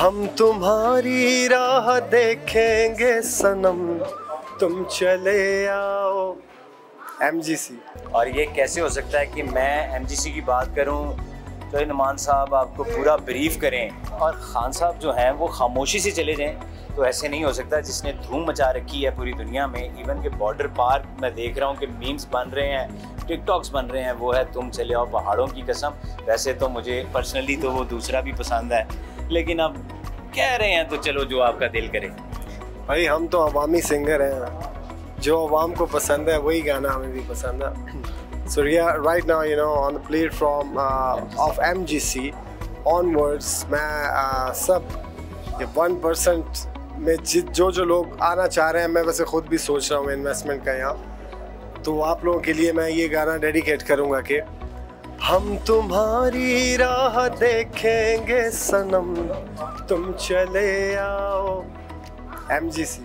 हम तुम्हारी राह देखेंगे सनम। तुम चले आओ। एमजीसी और ये कैसे हो सकता है कि मैं एमजीसी की बात करूँ तो नुमान साहब आपको पूरा ब्रीफ करें और खान साहब जो हैं, वो खामोशी से चले जाएँ। तो ऐसे नहीं हो सकता जिसने धूम मचा रखी है पूरी दुनिया में। इवन के बॉर्डर पार मैं देख रहा हूँ कि मीम्स बन रहे हैं टिकटॉक्स बन रहे हैं, वो है तुम चले आओ पहाड़ों की कसम। वैसे तो मुझे पर्सनली तो वो दूसरा भी पसंद है। लेकिन अब कह रहे हैं तो चलो जो आपका दिल करे। भाई हम तो अवामी सिंगर हैं। जो अवाम को पसंद है वही गाना हमें भी पसंद है। So Riya right now you know on platform of M G C onwards मैं uh, सब वन परसेंट में जित जो जो लोग आना चाह रहे हैं मैं वैसे खुद भी सोच रहा हूँ इन्वेस्टमेंट का यहाँ। तो आप लोगों के लिए मैं ये गाना डेडिकेट करूँगा कि हम तुम्हारी राह देखेंगे सनम। तुम चले आओ। एम जी सी